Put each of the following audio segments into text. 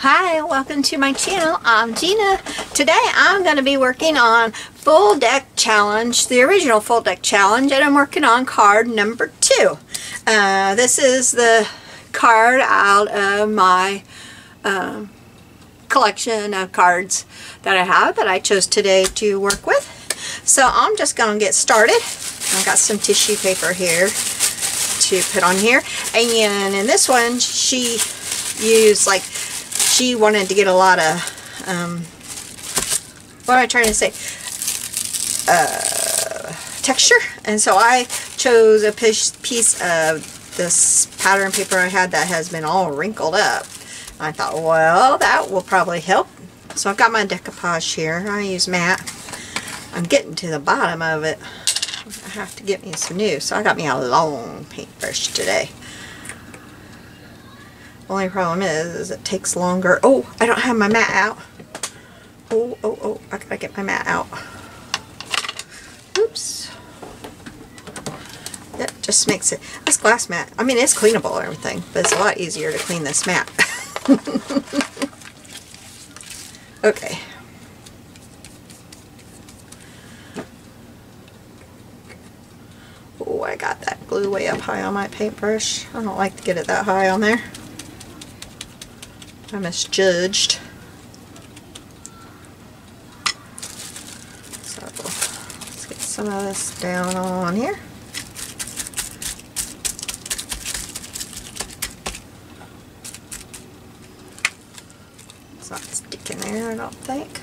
Hi, welcome to my channel. I'm Gina. Today I'm going to be working on Full Deck Challenge, the original Full Deck Challenge, and I'm working on card number two. Uh, this is the card out of my um, collection of cards that I have that I chose today to work with. So I'm just going to get started. I've got some tissue paper here to put on here. And in this one, she used like she wanted to get a lot of, um, what am I trying to say, uh, texture. And so I chose a piece of this pattern paper I had that has been all wrinkled up. I thought, well, that will probably help. So I've got my decoupage here. I use matte. I'm getting to the bottom of it. I have to get me some new. So I got me a long paintbrush today. Only problem is, is it takes longer. Oh, I don't have my mat out. Oh, oh, oh, I gotta get my mat out. Oops. That just makes it, this glass mat, I mean, it's cleanable and everything, but it's a lot easier to clean this mat. okay. Oh, I got that glue way up high on my paintbrush. I don't like to get it that high on there. I misjudged. So let's get some of this down on here. It's not sticking there, I don't think.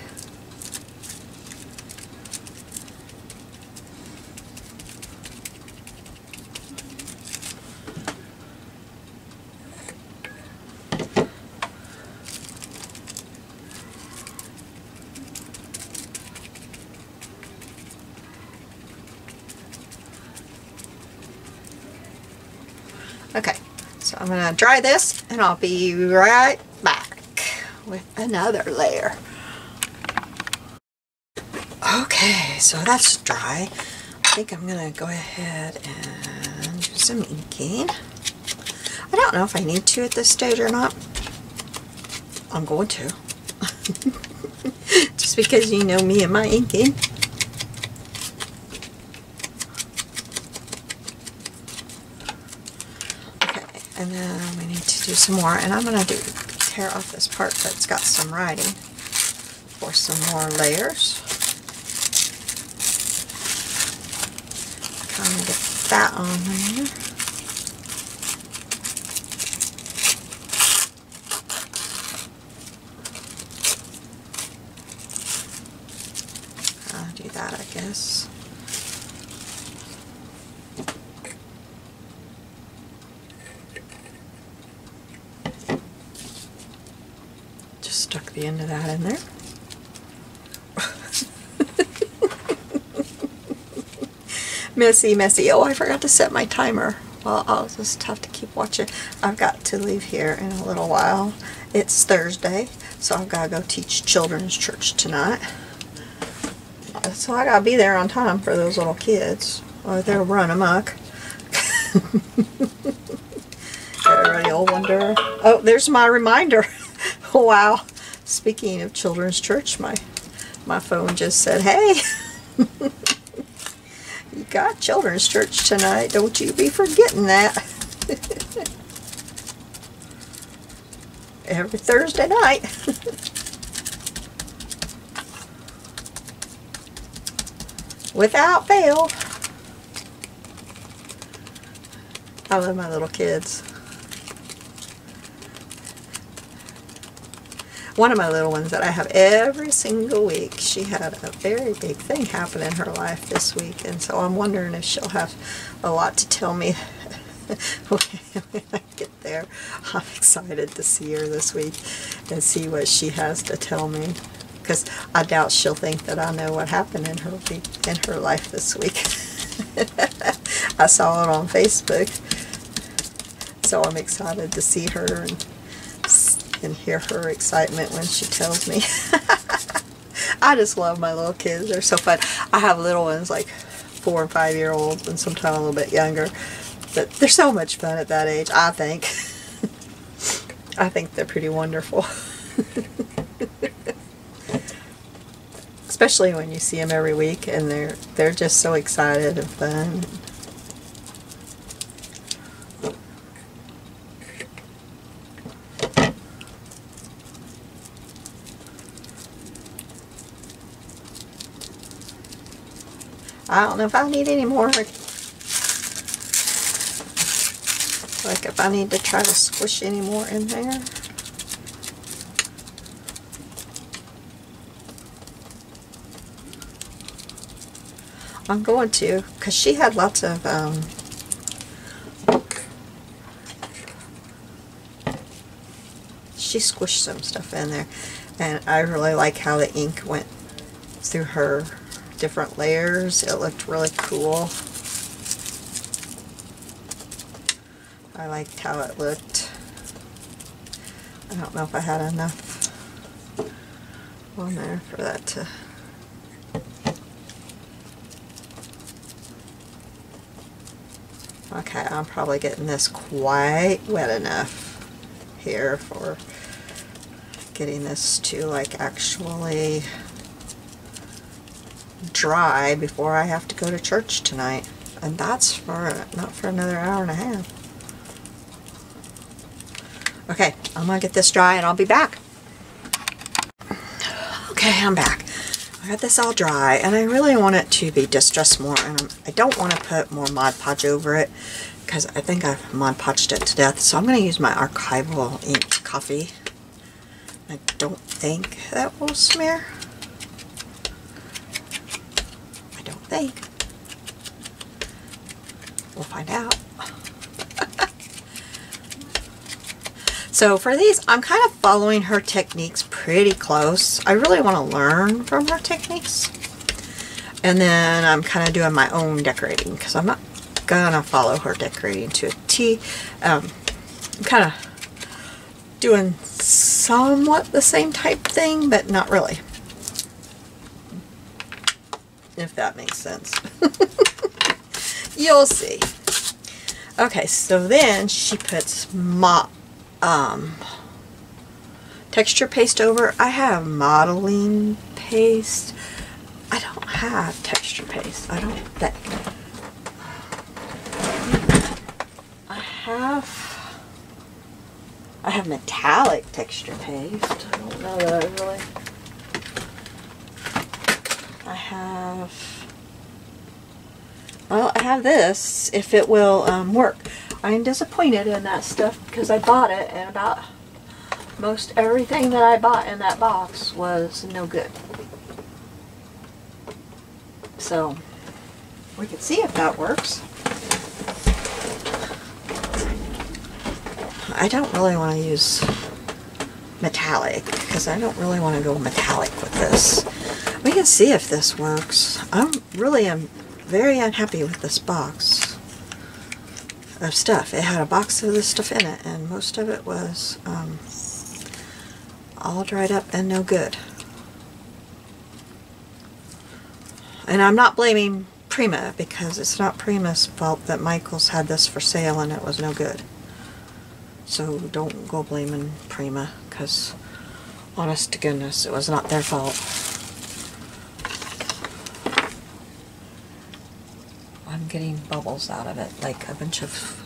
Okay, dry this and I'll be right back with another layer. Okay, so that's dry. I think I'm to go ahead and do some inking. I don't know if I need to at this stage or not. I'm going to. Just because you know me and my inking. and then we need to do some more and I'm going to do tear off this part that's got some writing for some more layers. Kind of get that on there I'll do that I guess stuck the end of that in there. Messy, messy. Oh, I forgot to set my timer. Well, I'll just have to keep watching. I've got to leave here in a little while. It's Thursday, so I've got to go teach children's church tonight. So I got to be there on time for those little kids, or they'll run amok. Everybody will wonder. Oh, there's my reminder. wow. Speaking of children's church, my my phone just said, hey, got children's church tonight. Don't you be forgetting that. Every Thursday night. Without fail. I love my little kids. One of my little ones that I have every single week. She had a very big thing happen in her life this week, and so I'm wondering if she'll have a lot to tell me when I get there. I'm excited to see her this week and see what she has to tell me, because I doubt she'll think that I know what happened in her week, in her life this week. I saw it on Facebook, so I'm excited to see her and and hear her excitement when she tells me. I just love my little kids. They're so fun. I have little ones like four and five year olds and sometimes a little bit younger. But they're so much fun at that age, I think. I think they're pretty wonderful. Especially when you see them every week and they're they're just so excited and fun. I don't know if I need any more. Like if I need to try to squish any more in there. I'm going to, because she had lots of, um, she squished some stuff in there. And I really like how the ink went through her different layers. It looked really cool. I liked how it looked. I don't know if I had enough on there for that to Okay, I'm probably getting this quite wet enough here for getting this to like actually dry before I have to go to church tonight. And that's for not for another hour and a half. Okay, I'm gonna get this dry and I'll be back. Okay, I'm back. I got this all dry and I really want it to be distressed more and I don't want to put more Mod Podge over it because I think I've Mod Podged it to death. So I'm going to use my archival ink coffee. I don't think that will smear. I don't think. We'll find out. So for these, I'm kind of following her techniques pretty close. I really want to learn from her techniques. And then I'm kind of doing my own decorating because I'm not going to follow her decorating to a T. Um, I'm kind of doing somewhat the same type thing, but not really. If that makes sense. You'll see. Okay, so then she puts mop um, texture paste over. I have modeling paste. I don't have texture paste. I don't think. I have I have metallic texture paste. I don't know that I really I have well, I have this if it will um, work. I'm disappointed in that stuff because I bought it and about most everything that I bought in that box was no good. So we can see if that works. I don't really want to use metallic because I don't really want to go metallic with this. We can see if this works. I'm really am very unhappy with this box of stuff. It had a box of this stuff in it, and most of it was um, all dried up and no good. And I'm not blaming Prima because it's not Prima's fault that Michaels had this for sale and it was no good. So don't go blaming Prima because honest to goodness it was not their fault. I'm getting bubbles out of it, like a bunch of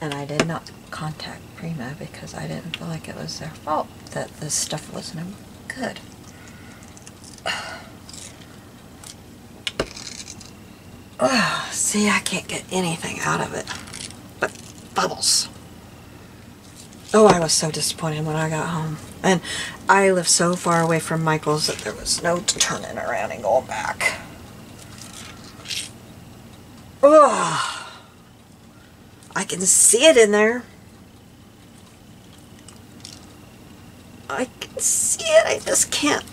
and I did not contact Prima because I didn't feel like it was their fault that this stuff wasn't good. Oh, see, I can't get anything out of it but bubbles. Oh, I was so disappointed when I got home. And I live so far away from Michael's that there was no turning around and going back. Oh, I can see it in there. I can see it, I just can't.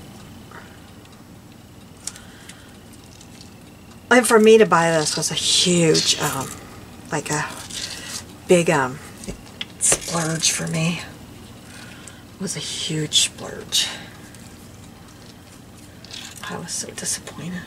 And for me to buy this was a huge, um, like a big, um, splurge for me. It was a huge splurge. I was so disappointed.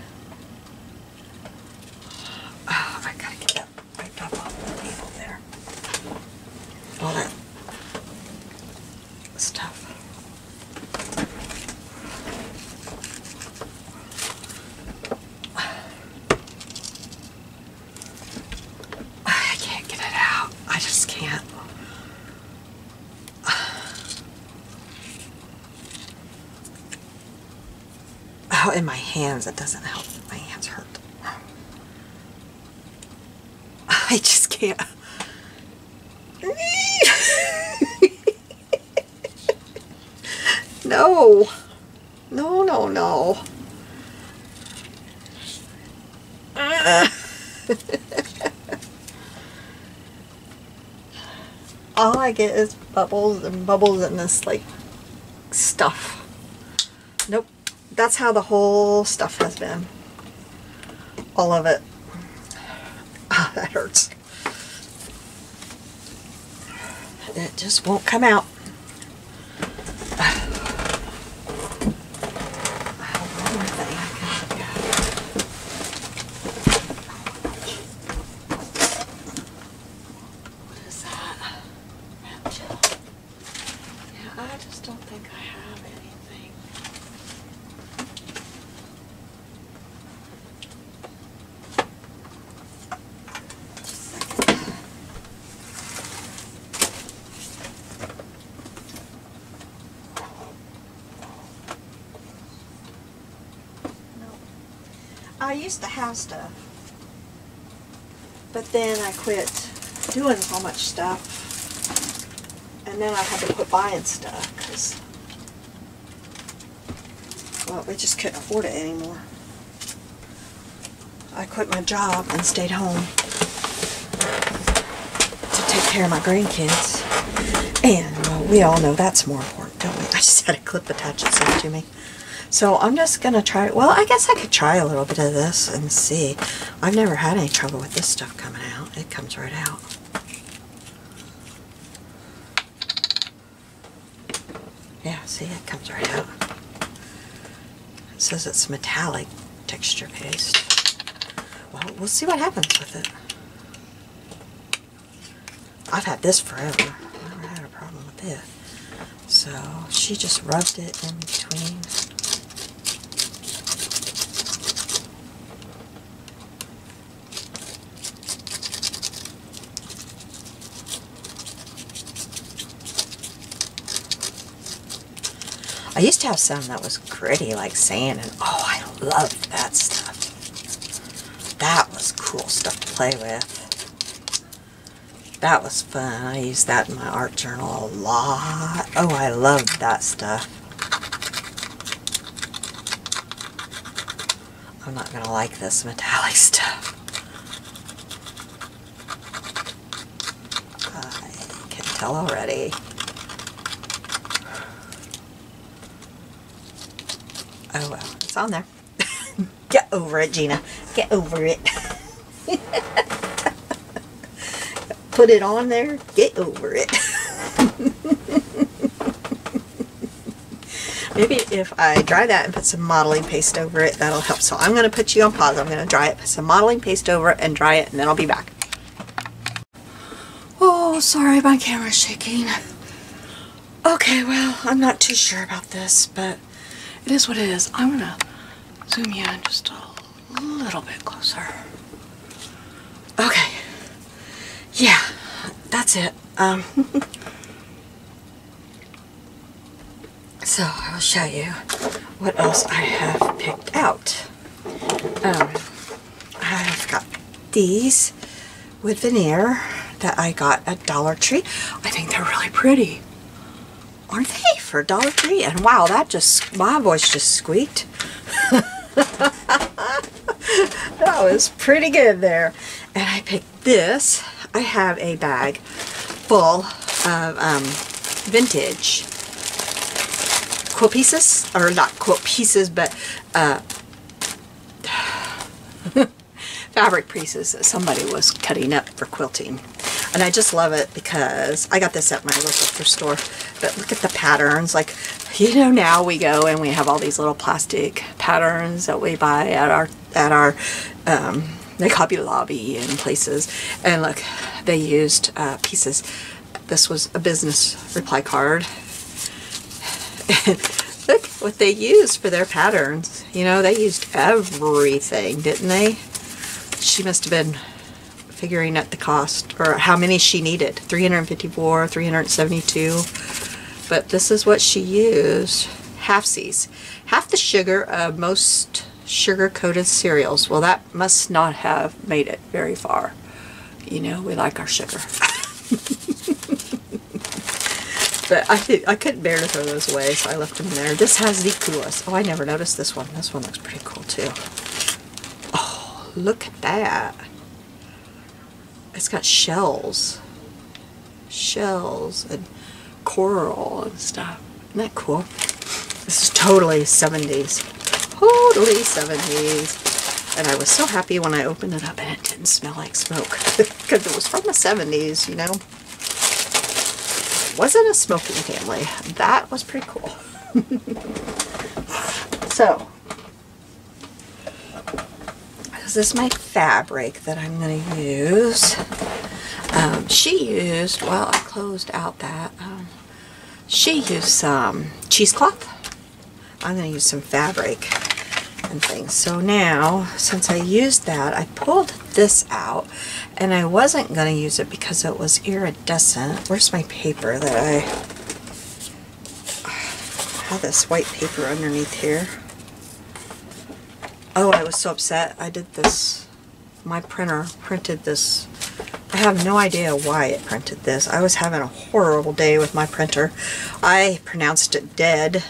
Hands, it doesn't help. My hands hurt. I just can't. no. No, no, no. All I get is bubbles and bubbles and this like stuff. Nope. That's how the whole stuff has been. All of it. Ah, that hurts. It just won't come out. What is that? Yeah, I just don't think I have anything. Just a second. No. I used to have stuff. But then I quit doing so much stuff. And then I had to quit buying stuff because, well, we just couldn't afford it anymore. I quit my job and stayed home to take care of my grandkids. And, well, we all know that's more important, don't we? I just had a clip attached itself to me. So I'm just going to try, well, I guess I could try a little bit of this and see. I've never had any trouble with this stuff coming out. It comes right out. Yeah, see, it comes right out. It says it's metallic texture paste. Well, we'll see what happens with it. I've had this forever. Never had a problem with it. So, she just rubbed it in between. Used to have some that was gritty like sand and oh I loved that stuff. That was cool stuff to play with. That was fun. I used that in my art journal a lot. Oh, I loved that stuff. I'm not gonna like this metallic stuff. I can tell already. Oh well, it's on there. Get over it, Gina. Get over it. Put it on there. Get over it. Maybe if I dry that and put some modeling paste over it, that'll help. So I'm going to put you on pause. I'm going to dry it, put some modeling paste over it, and dry it, and then I'll be back. Oh, sorry, my camera's shaking. Okay, well, I'm not too sure about this, but it is what it is. I'm gonna zoom you in just a little bit closer. Okay. Yeah, that's it. Um, so I will show you what else I have picked out. Um, I've got these with veneer that I got at Dollar Tree. I think they're really pretty aren't they for Dollar Tree? And wow, that just, my voice just squeaked. that was pretty good there. And I picked this. I have a bag full of um, vintage quilt pieces, or not quilt pieces, but uh, fabric pieces that somebody was cutting up for quilting. And I just love it because I got this at my local thrift store. But look at the patterns. Like, you know, now we go and we have all these little plastic patterns that we buy at our, at our, um, like Hobby Lobby and places. And look, they used uh, pieces. This was a business reply card. Look what they used for their patterns. You know, they used everything, didn't they? She must have been figuring out the cost or how many she needed 354 372 but this is what she used halfsies. Half the sugar of most sugar-coated cereals. Well, that must not have made it very far. You know, we like our sugar. but I think I couldn't bear to throw those away, so I left them there. This has the coolest. Oh, I never noticed this one. This one looks pretty cool too. Oh, look at that. It's got shells. Shells and coral and stuff. Isn't that cool? This is totally 70s. Totally 70s. And I was so happy when I opened it up and it didn't smell like smoke. Because it was from the 70s, you know. It wasn't a smoking family. That was pretty cool. so, this is my fabric that I'm going to use. Um, she used, well, I closed out that. Um, she used some cheesecloth. I'm going to use some fabric and things. So now, since I used that, I pulled this out and I wasn't going to use it because it was iridescent. Where's my paper that I have this white paper underneath here. Oh, I was so upset. I did this. My printer printed this. I have no idea why it printed this. I was having a horrible day with my printer. I pronounced it dead.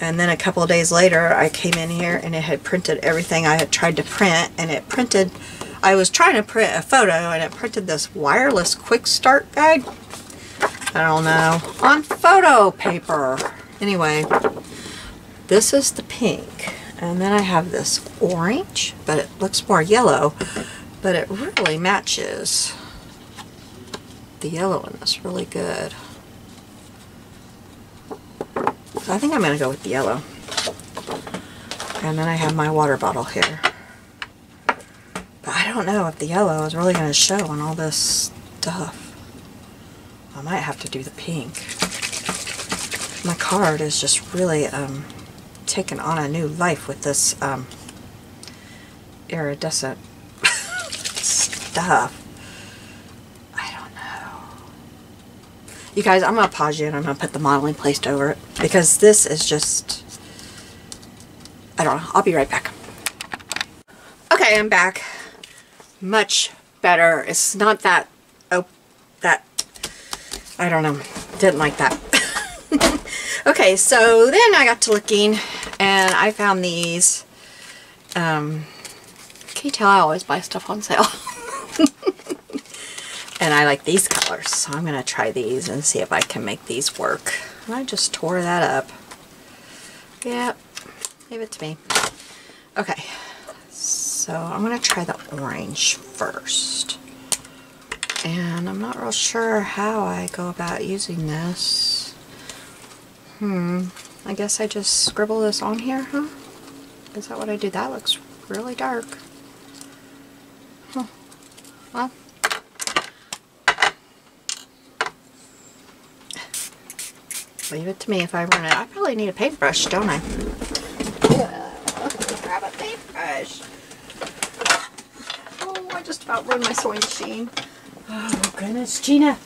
And then a couple of days later, I came in here and it had printed everything I had tried to print. And it printed, I was trying to print a photo and it printed this wireless quick start guide. I don't know. On photo paper. Anyway, this is the pink. And then I have this orange, but it looks more yellow, but it really matches the yellow in this really good. So I think I'm going to go with the yellow. And then I have my water bottle here. But I don't know if the yellow is really going to show on all this stuff. I might have to do the pink. My card is just really um, taken on a new life with this um, iridescent stuff. I don't know. You guys, I'm going to pause you and I'm going to put the modeling paste over it because this is just, I don't know. I'll be right back. Okay, I'm back. Much better. It's not that, oh, that, I don't know. Didn't like that. okay, so then I got to looking and I found these. Um, can you tell I always buy stuff on sale? and I like these colors, so I'm going to try these and see if I can make these work. And I just tore that up. Yep, leave it to me. Okay, so I'm going to try the orange first. And I'm not real sure how I go about using this. Hmm, I guess I just scribble this on here, huh? Is that what I do? That looks really dark. Huh. Well. Leave it to me if I run it. I probably need a paintbrush, don't I? Yeah. Grab a paintbrush. Oh, I just about ruined my sewing machine. Oh, goodness, Gina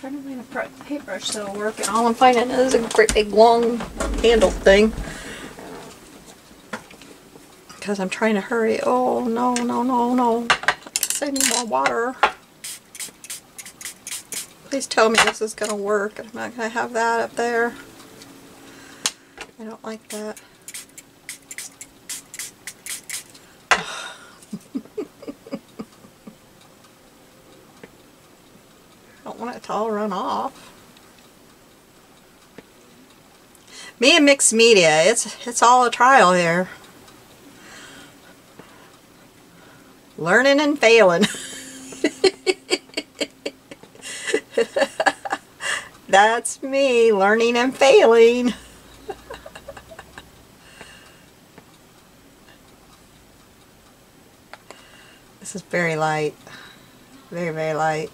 trying to find a paintbrush that'll work, and all I'm finding is a great big long handle thing. Because I'm trying to hurry. Oh, no, no, no, no. Save me more water. Please tell me this is going to work. I'm not going to have that up there. I don't like that. Want it to all run off. Me and mixed media, it's it's all a trial here. Learning and failing. That's me, learning and failing. this is very light. Very, very light.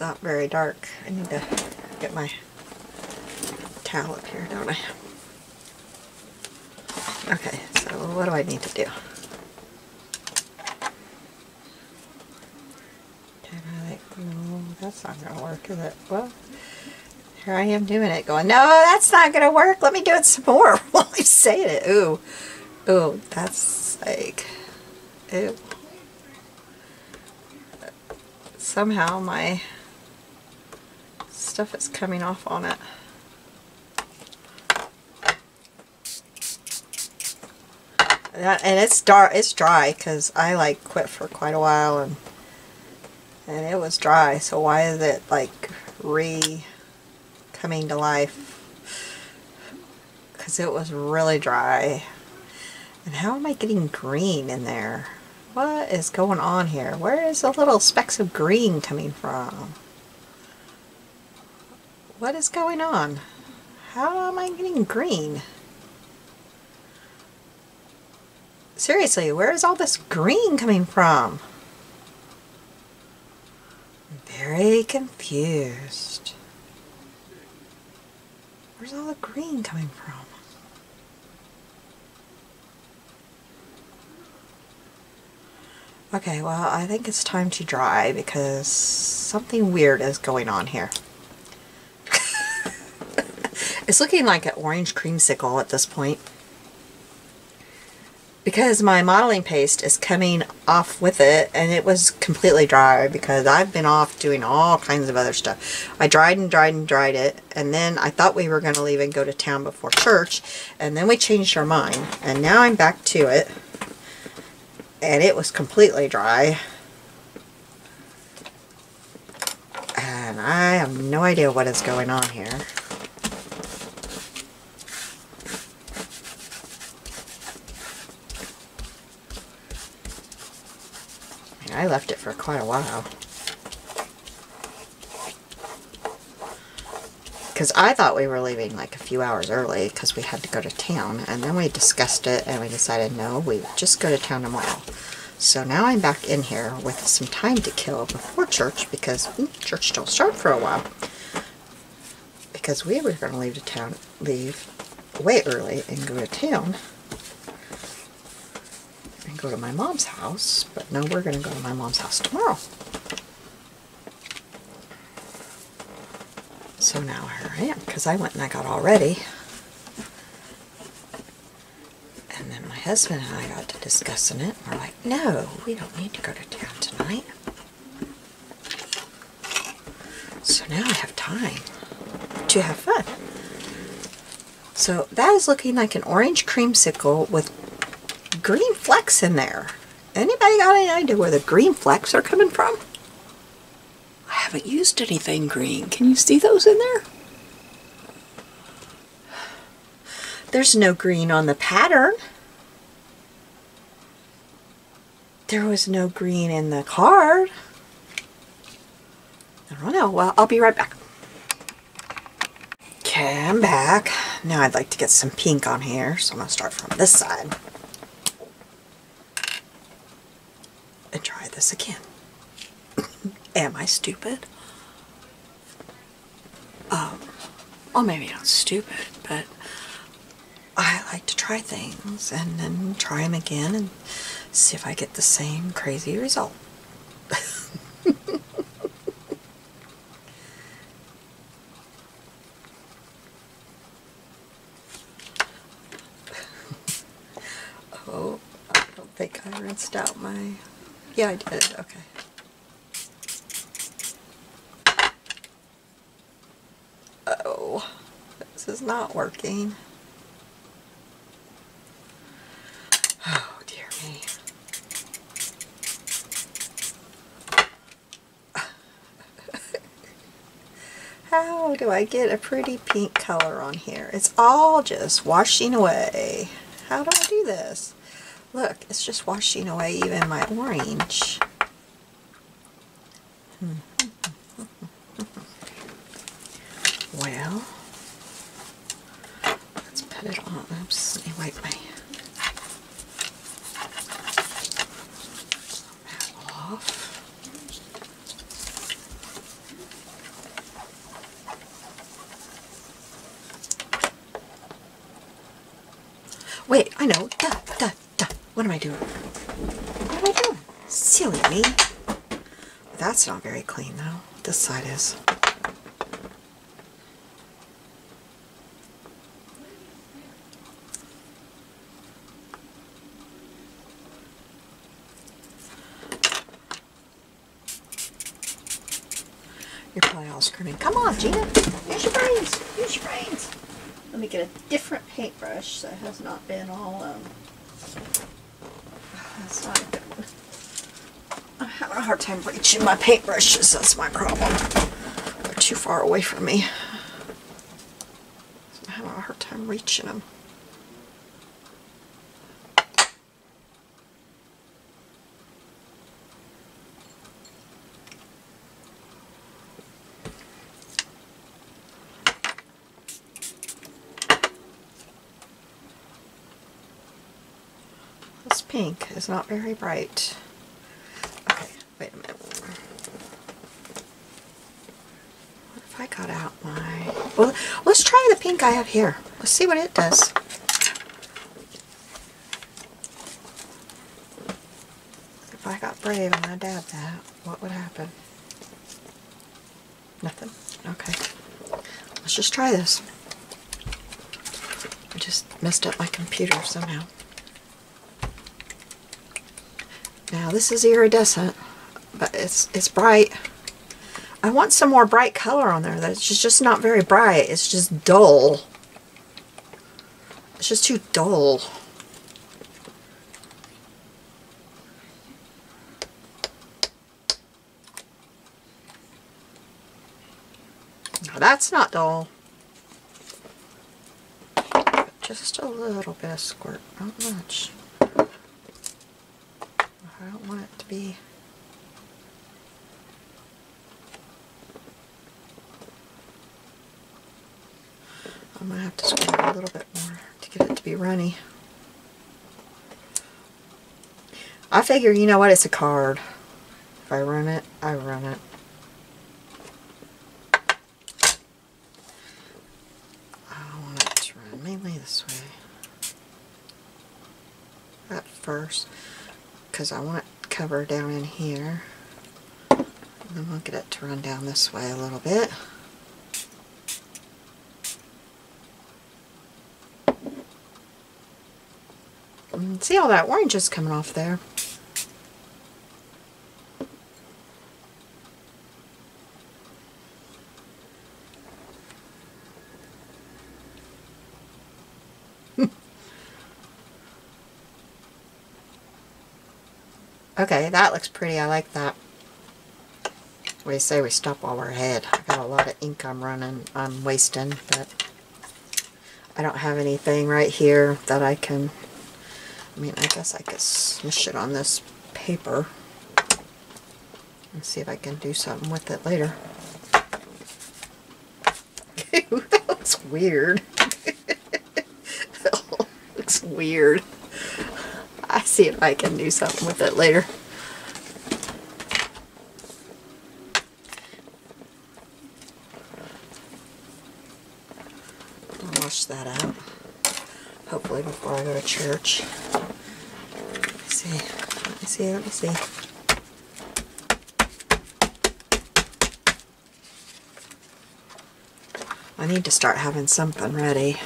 it's not very dark. I need to get my towel up here, don't I? Okay, so what do I need to do? No, that's not going to work, is it? Well, here I am doing it, going, no, that's not going to work. Let me do it some more while I'm saying it. Ooh, ooh, that's like, ooh. Somehow my stuff is coming off on it. and it's dark it's dry because I like quit for quite a while and and it was dry so why is it like re coming to life? Because it was really dry. And how am I getting green in there? What is going on here? Where is the little specks of green coming from what is going on how am I getting green Seriously, where is all this green coming from? Very confused. Where's all the green coming from? Okay, well, I think it's time to dry because something weird is going on here. It's looking like an orange creamsicle at this point because my modeling paste is coming off with it and it was completely dry because I've been off doing all kinds of other stuff. I dried and dried and dried it and then I thought we were going to leave and go to town before church and then we changed our mind and now I'm back to it and it was completely dry and I have no idea what is going on here. I left it for quite a while. Because I thought we were leaving like a few hours early because we had to go to town. And then we discussed it and we decided, no, we just go to town tomorrow. So now I'm back in here with some time to kill before church because hmm, church don't start for a while. Because we were going to leave to town, leave way early and go to town go to my mom's house, but no, we're going to go to my mom's house tomorrow. So now here I am, because I went and I got all ready. And then my husband and I got to discussing it. We're like, no, we don't need to go to town tonight. So now I have time to have fun. So that is looking like an orange creamsicle with green flecks in there. Anybody got any idea where the green flecks are coming from? I haven't used anything green. Can you see those in there? There's no green on the pattern. There was no green in the card. I don't know. Well, I'll be right back. Okay, I'm back. Now I'd like to get some pink on here, so I'm going to start from this side. and try this again. Am I stupid? Um, well, maybe not stupid, but I like to try things and then try them again and see if I get the same crazy result. oh, I don't think I rinsed out my yeah, I did. Okay. Oh, this is not working. Oh, dear me. How do I get a pretty pink color on here? It's all just washing away. How do I do this? Look, it's just washing away even my orange. Hmm. Well, let's put it on. Oops, let me wipe my off. Wait, I know. Duh, duh, what am I doing? What am I doing? Silly me. That's not very clean. This side is. You're probably all screaming, come on, Gina, use your brains, use your brains. Let me get a different paintbrush that has not been all, um, that's not a good one. I'm having a hard time reaching my paintbrushes, that's my problem. They're too far away from me. So I'm having a hard time reaching them. This pink is not very bright. Okay, wait a minute. What if I got out my... Well, let's I have here. Let's see what it does. If I got brave and I dabbed that, what would happen? Nothing? Okay. Let's just try this. I just messed up my computer somehow. Now this is iridescent, but it's it's bright. I want some more bright color on there. That's just, not very bright. It's just dull. It's just too dull. Now that's not dull. Just a little bit of squirt, not much. I don't want it to be I'm gonna have to squirt a little bit more to I figure, you know what, it's a card. If I run it, I run it. I want it to run mainly this way. At first, because I want it covered down in here. And then we'll get it to run down this way a little bit. And see all that orange is coming off there. okay, that looks pretty. I like that. We say we stop while we're ahead. I got a lot of ink I'm running, I'm wasting, but I don't have anything right here that I can I mean, I guess I could smush it on this paper and see if I can do something with it later. that looks weird. that looks weird. I see if I can do something with it later. I'll wash that out. Hopefully before I go to church. Let me see. Let me see. Let me see. I need to start having something ready.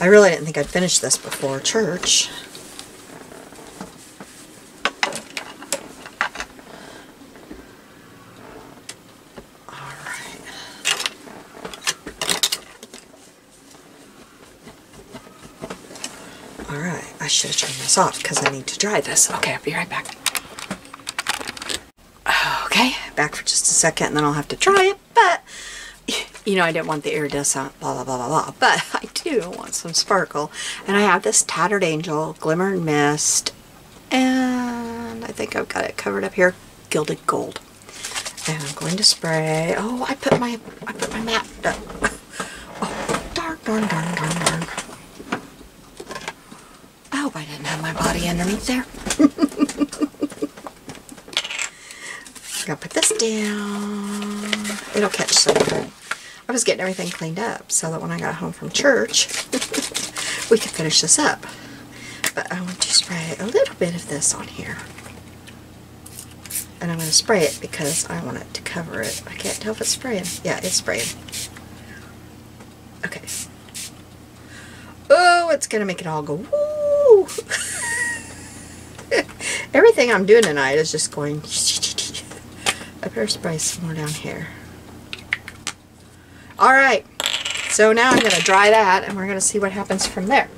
I really didn't think I'd finish this before church. Alright. Alright, I should have turned this off because I need to dry this. Okay, I'll be right back. Okay, back for just a second and then I'll have to dry it, but you know, I didn't want the iridescent, blah, blah, blah, blah, blah, but I do want some sparkle. And I have this Tattered Angel Glimmer and Mist, and I think I've got it covered up here, Gilded Gold. And I'm going to spray, oh, I put my, I put my mat. Oh, darn, darn, darn, darn, darn. I hope I didn't have my body underneath there. I'm gonna put this down. It'll catch somewhere. I was getting everything cleaned up so that when I got home from church, we could finish this up. But I want to spray a little bit of this on here. And I'm going to spray it because I want it to cover it. I can't tell if it's spraying. Yeah, it's spraying. Okay. Oh, it's going to make it all go woo! Everything I'm doing tonight is just going... I better spray some more down here. Alright, so now I'm going to dry that and we're going to see what happens from there.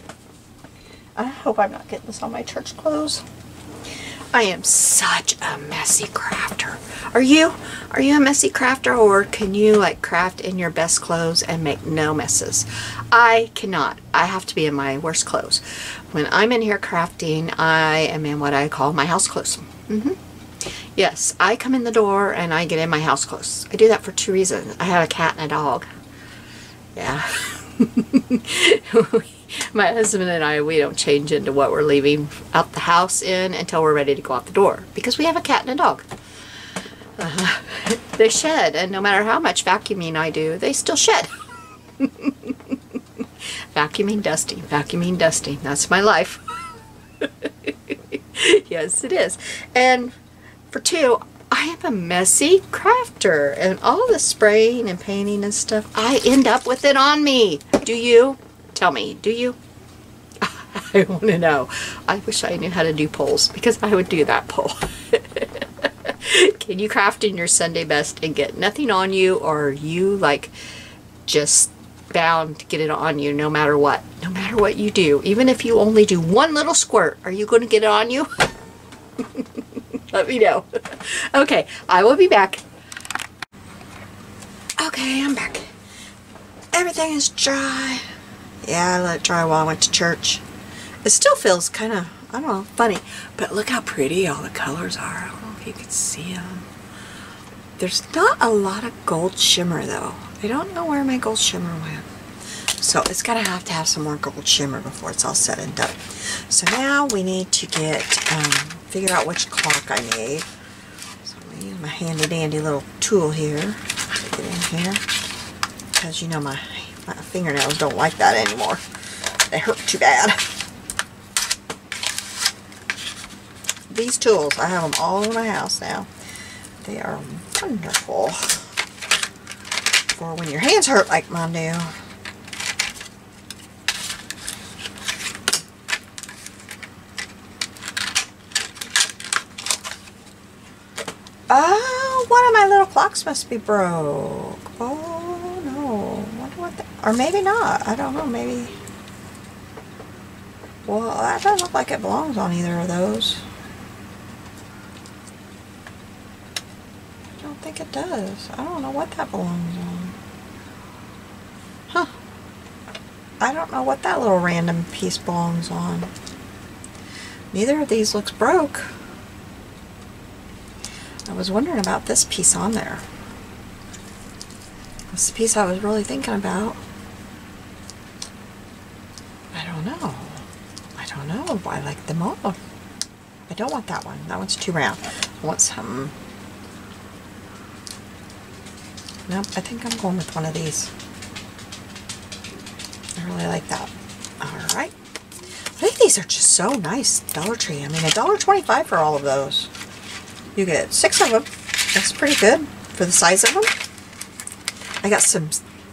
I hope I'm not getting this on my church clothes. I am such a messy crafter. Are you? Are you a messy crafter or can you like craft in your best clothes and make no messes? I cannot. I have to be in my worst clothes. When I'm in here crafting, I am in what I call my house clothes. Mm -hmm. Yes, I come in the door and I get in my house clothes. I do that for two reasons. I have a cat and a dog. Yeah. my husband and I, we don't change into what we're leaving out the house in until we're ready to go out the door because we have a cat and a dog. Uh, they shed, and no matter how much vacuuming I do, they still shed. vacuuming, dusting, vacuuming, dusting. That's my life. yes, it is. And for two, I am a messy crafter, and all the spraying and painting and stuff, I end up with it on me. Do you? Tell me, do you? I want to know. I wish I knew how to do polls because I would do that poll. Can you craft in your Sunday best and get nothing on you or you like just bound to get it on you no matter what? No matter what you do. Even if you only do one little squirt, are you going to get it on you? Let me know. okay, I will be back. Okay, I'm back. Everything is dry. Yeah, I let it dry while I went to church. It still feels kind of, I don't know, funny. But look how pretty all the colors are. I don't know if you can see them. There's not a lot of gold shimmer though. I don't know where my gold shimmer went. So it's going to have to have some more gold shimmer before it's all said and done. So now we need to get, um, figure out which clock I need. So I'm going to use my handy dandy little tool here to get in here. Because you know my my fingernails don't like that anymore. They hurt too bad. These tools, I have them all in my house now. They are wonderful for when your hands hurt like mine do. Oh, one of my little clocks must be broke. Oh no. Wonder what or maybe not. I don't know. Maybe. Well, that doesn't look like it belongs on either of those. I don't think it does. I don't know what that belongs on. Huh. I don't know what that little random piece belongs on. Neither of these looks broke. I was wondering about this piece on there. That's the piece I was really thinking about. I don't know. I don't know. I like them all. I don't want that one. That one's too round. I want some... Nope, I think I'm going with one of these. I like that. Alright. I think these are just so nice. Dollar Tree. I mean, a dollar twenty-five for all of those. You get six of them. That's pretty good for the size of them. I got some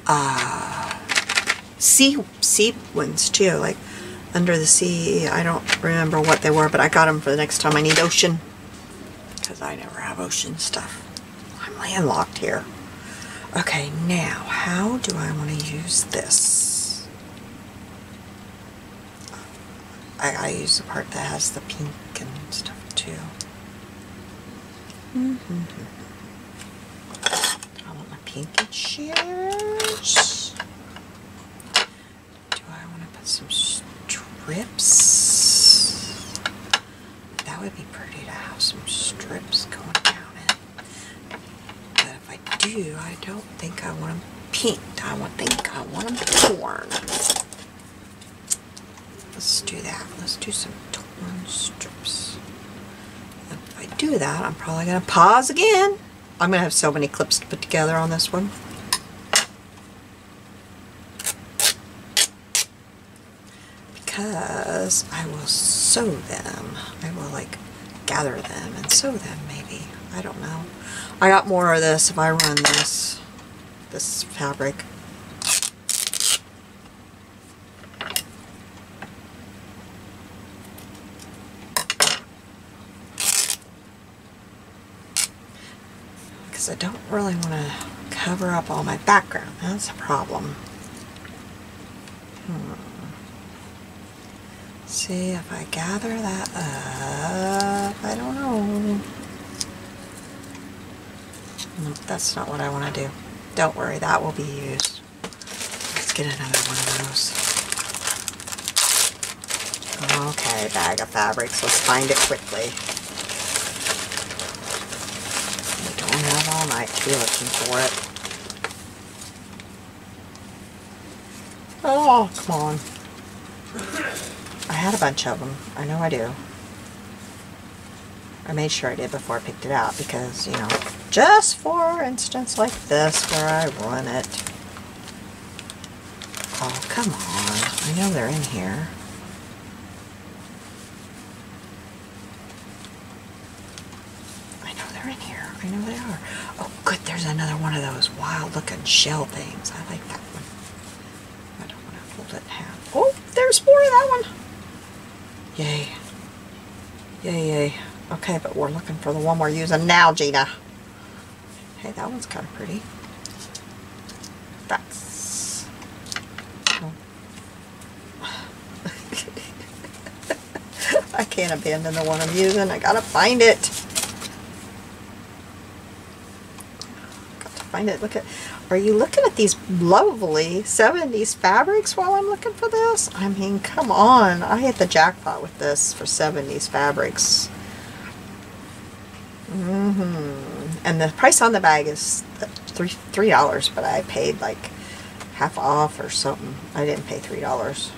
uh, sea sea ones too, like under the sea. I don't remember what they were, but I got them for the next time I need ocean because I never have ocean stuff. I'm landlocked here. Okay, now how do I want to use this? I, I use the part that has the pink and stuff too. Mm -hmm. I want my pink and shears. Do I want to put some strips. That would be pretty to have some strips going down it. But if I do, I don't think I want them pinked. I think I want them torn let's do that. Let's do some torn strips. If I do that, I'm probably going to pause again. I'm going to have so many clips to put together on this one. Because I will sew them. I will like gather them and sew them maybe. I don't know. I got more of this if I run this, this fabric. Because I don't really want to cover up all my background. That's a problem. Hmm. See if I gather that up. I don't know. Nope, that's not what I want to do. Don't worry, that will be used. Let's get another one of those. Okay, bag of fabrics. Let's find it quickly. We don't be looking for it. Oh, come on. I had a bunch of them. I know I do. I made sure I did before I picked it out because, you know, just for instance like this where I run it. Oh, come on. I know they're in here. I know they're in here. I know they are. Oh, good. There's another one of those wild looking shell things. I like that one. I don't want to hold it in half. Oh, there's more of that one. Yay. Yay, yay. Okay, but we're looking for the one we're using now, Gina. Hey, that one's kind of pretty. That's... I can't abandon the one I'm using. I gotta find it. Look at... Are you looking at these lovely 70s fabrics while I'm looking for this? I mean, come on. I hit the jackpot with this for 70s fabrics. Mm-hmm. And the price on the bag is three three dollars, but I paid like half off or something. I didn't pay three dollars.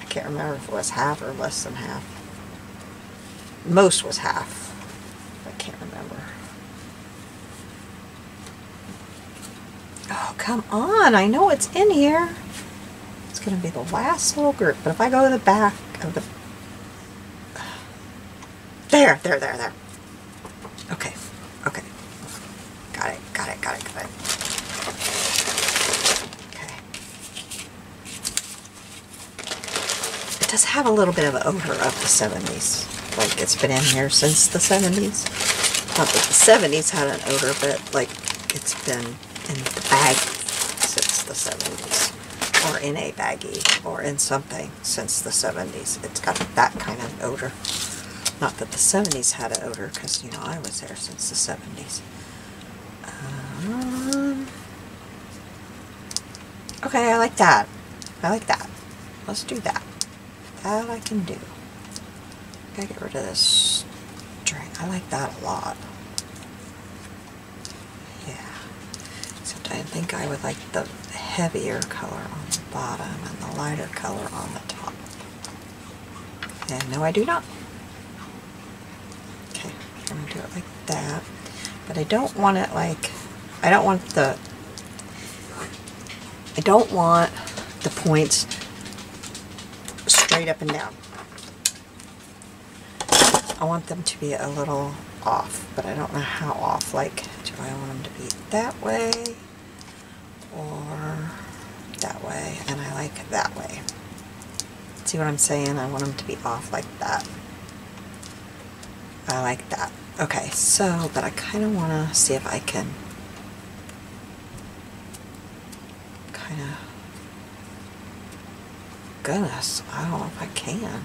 I can't remember if it was half or less than half. Most was half. I can't remember. Oh, come on. I know it's in here. It's going to be the last little group. But if I go to the back of the... There, there, there, there. Okay, okay. Got it, got it, got it, got it. Okay. It does have a little bit of an odor of the 70s. Like it's been in here since the 70s. Not that the 70s had an odor, but like it's been in the bag since the 70s. Or in a baggie, or in something since the 70s. It's got that kind of odor. Not that the 70s had an odor, because, you know, I was there since the 70s. Um, okay, I like that. I like that. Let's do that. That I can do. Gotta get rid of this string. I like that a lot. Yeah. Except I think I would like the heavier color on the bottom and the lighter color on the top. And no, I do not. Okay, I'm going to do it like that. But I don't want it like, I don't want the, I don't want the points straight up and down. I want them to be a little off, but I don't know how off. Like, do I want them to be that way or that way? And I like it that way. See what I'm saying? I want them to be off like that. I like that. Okay, so, but I kind of want to see if I can kind of, goodness, I don't know if I can.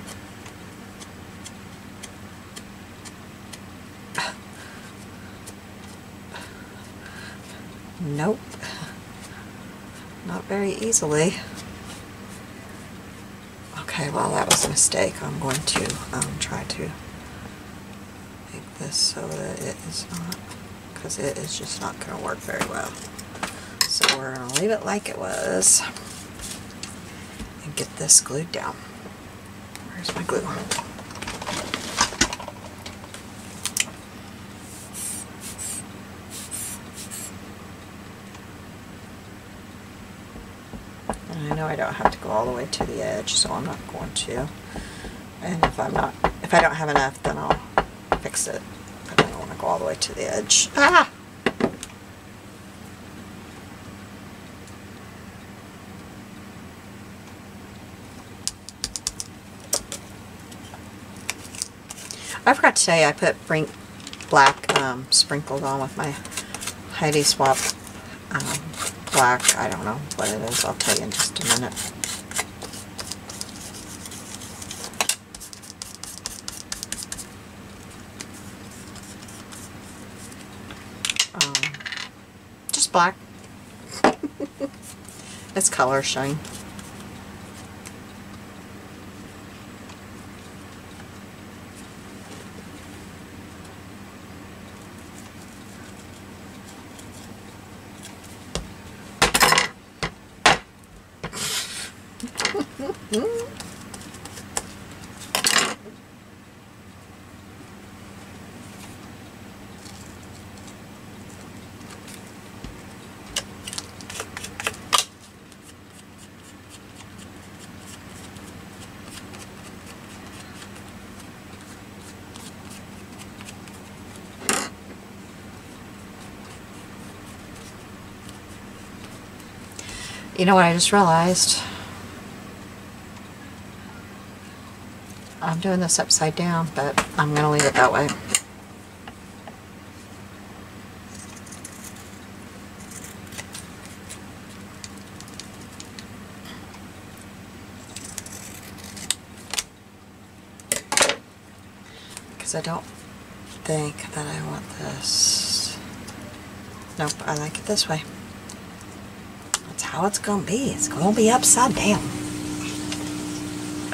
Nope. Not very easily. Okay, well that was a mistake. I'm going to um, try to make this so that it is not, because it is just not going to work very well. So we're going to leave it like it was and get this glued down. Where's my glue? Know I don't have to go all the way to the edge, so I'm not going to. And if I'm not, if I don't have enough, then I'll fix it. But I don't want to go all the way to the edge. Ah! I forgot to tell you I put brink black um, sprinkled on with my Heidi Swapp black. I don't know what it is. I'll tell you in just a minute. Um, just black. it's color shine. You know what I just realized? I'm doing this upside down, but I'm going to leave it that way. Because I don't think that I want this. Nope, I like it this way. How it's to be. It's to be upside down.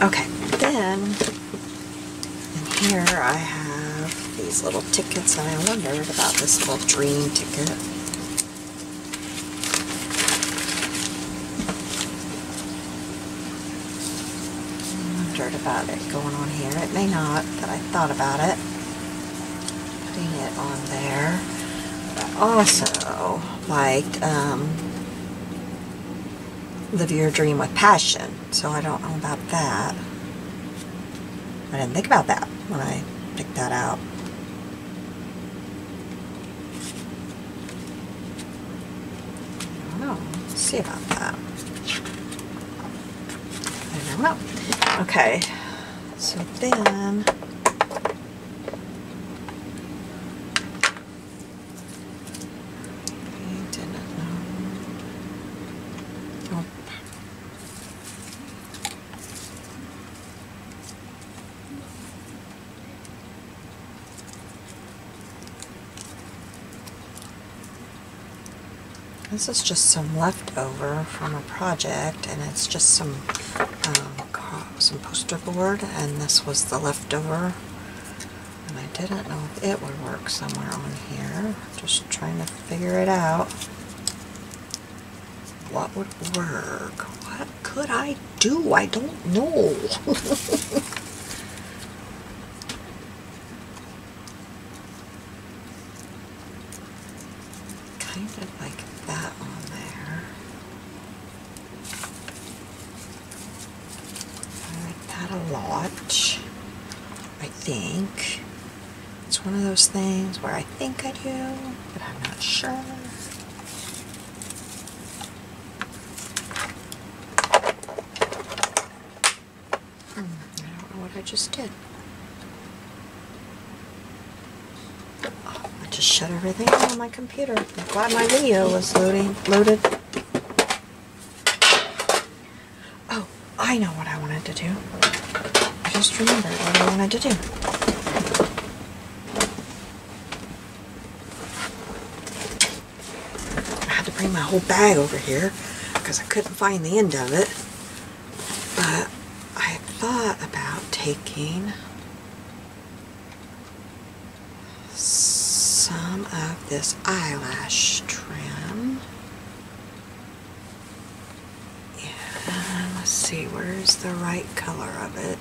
Okay, then in here I have these little tickets and I wondered about this little dream ticket. Wondered about it going on here. It may not, but I thought about it. Putting it on there. But also liked um, Live Your Dream with Passion, so I don't know about that. I didn't think about that when I picked that out. I don't know. Let's see about that. I don't know. Okay. So then... I didn't know. Nope. This is just some leftover from a project, and it's just some um, some poster board, and this was the leftover. And I didn't know if it would work somewhere on here. Just trying to figure it out. What would work? What could I do? I don't know. kind of like that on there. I like that a lot. I think. It's one of those things where I think I do, but I'm not sure. Hmm, I don't know what I just did. Oh, I just shut everything on my computer. I'm glad my video was loading loaded. Oh, I know what I wanted to do. I just remembered what I wanted to do. I had to bring my whole bag over here because I couldn't find the end of it. But I thought about taking some of this eyelash trim. And let's see, where's the right color of it?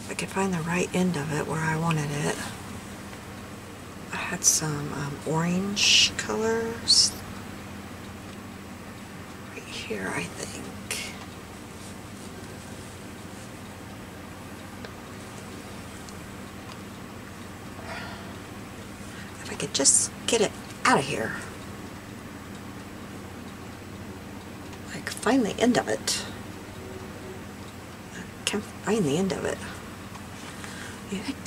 If I could find the right end of it where I wanted it. I had some um, orange colors here, I think. If I could just get it out of here. Like, find the end of it. I can't find the end of it.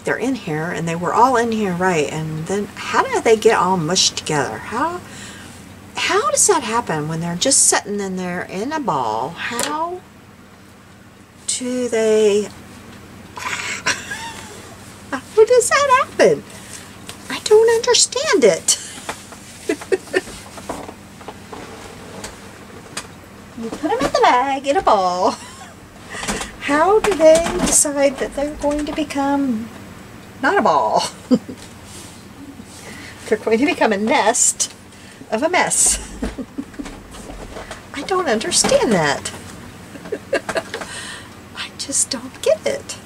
They're in here, and they were all in here, right, and then how did they get all mushed together? How how does that happen when they're just sitting in there in a ball? How do they how does that happen? I don't understand it. you put them in the bag in a ball. How do they decide that they're going to become not a ball? they're going to become a nest of a mess. I don't understand that. I just don't get it.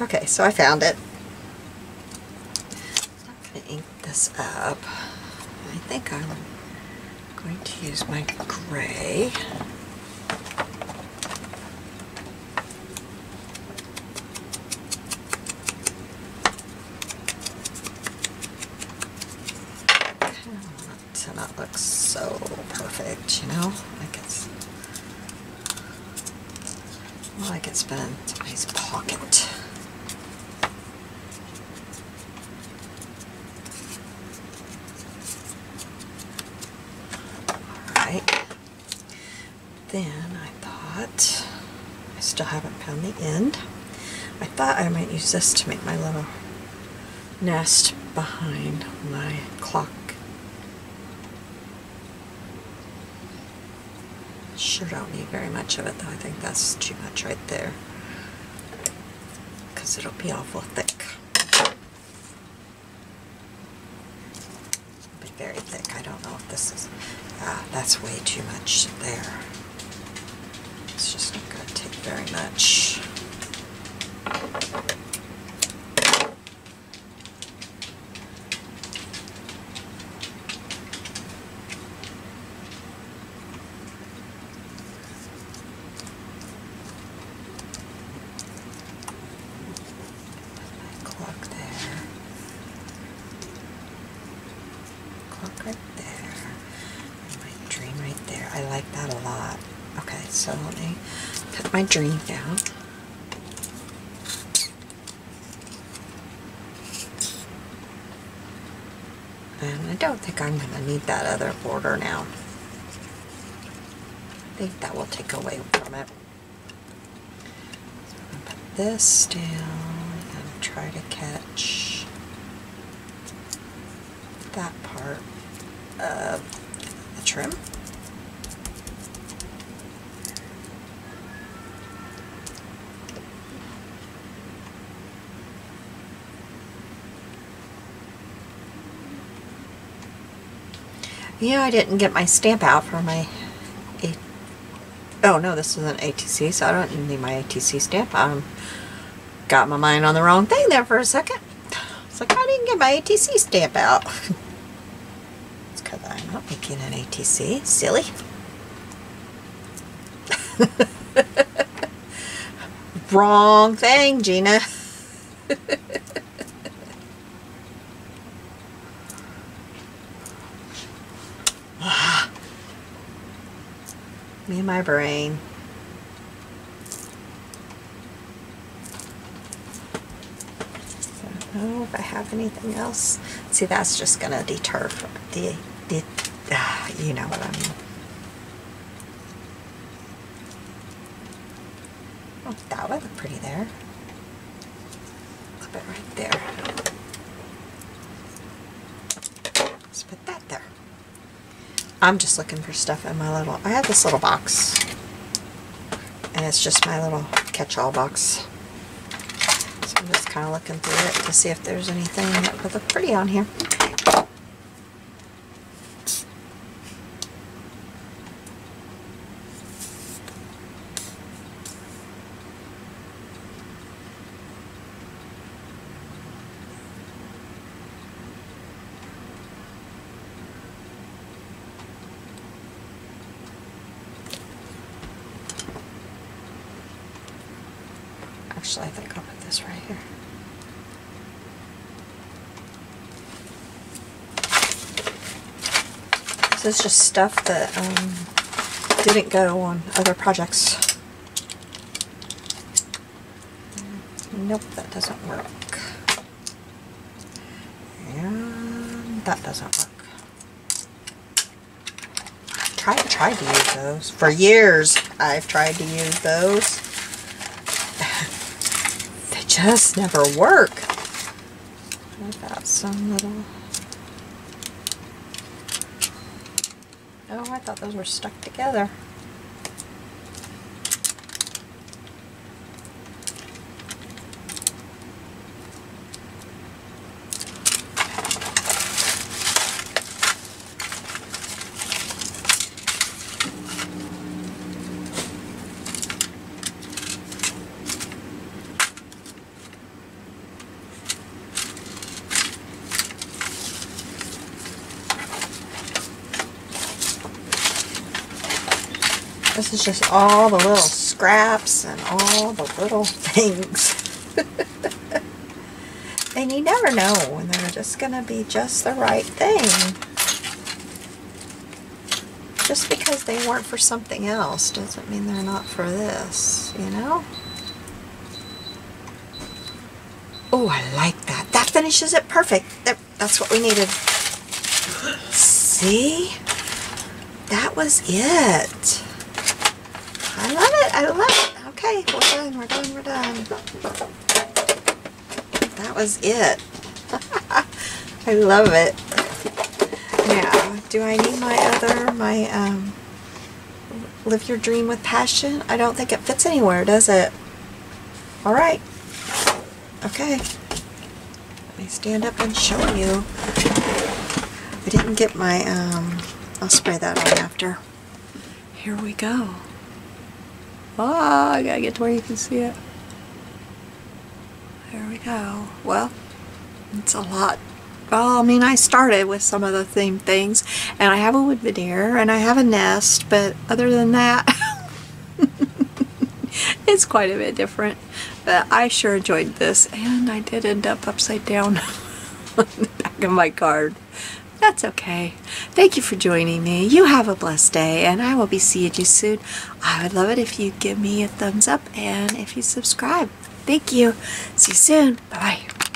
Okay, so I found it. I'm going to ink this up. I think I'm going to use my gray. to not look so perfect, you know? Like it's like it's been in somebody's pocket. Alright. Then I thought, I still haven't found the end. I thought I might use this to make my little nest behind my clock. Sure don't need very much of it though. I think that's too much right there. Because it'll be awful thick. Be very thick. I don't know if this is... Ah, that's way too much there. It's just not going to take very much. clock there. Clock right there. And my dream right there. I like that a lot. Okay, so let me put my dream down. And I don't think I'm going to need that other border now. I think that will take away from it. So I'm to put this down and try to catch that part of the trim. Yeah, I didn't get my stamp out for my A Oh no, this is an ATC, so I don't need my ATC stamp. Um, got my mind on the wrong thing there for a second. It's like I didn't get my ATC stamp out. it's because I'm not making an ATC. Silly. wrong thing, Gina. Me and my brain. So I don't know if I have anything else. See, that's just going to deter from the, the ah, you know what I mean. Oh, that would look pretty there. Clip it right there. Let's put that there. I'm just looking for stuff in my little, I have this little box. And it's just my little catch-all box. I'm just kind of looking through it to see if there's anything that would look pretty on here. Actually, I think I'll put this right here. Is just stuff that um, didn't go on other projects. Nope, that doesn't work. And that doesn't work. I've tried, tried to use those. For years, I've tried to use those. they just never work. I've got some little... Oh, I thought those were stuck together. This is just all the little scraps and all the little things. and you never know when they're just going to be just the right thing. Just because they weren't for something else doesn't mean they're not for this, you know? Oh, I like that. That finishes it perfect. That, that's what we needed. See? That was it. I love it. Okay, we're done. We're done. We're done. That was it. I love it. Now, do I need my other, my, um, Live Your Dream with Passion? I don't think it fits anywhere, does it? Alright. Okay. Let me stand up and show you. I didn't get my, um, I'll spray that on after. Here we go. Ah, I gotta get to where you can see it. There we go. Well, it's a lot. Well, I mean, I started with some of the theme things, and I have a wood veneer, and I have a nest, but other than that, it's quite a bit different. But I sure enjoyed this, and I did end up upside down on the back of my card. That's okay. Thank you for joining me. You have a blessed day, and I will be seeing you soon. I would love it if you give me a thumbs up and if you subscribe. Thank you. See you soon. Bye-bye.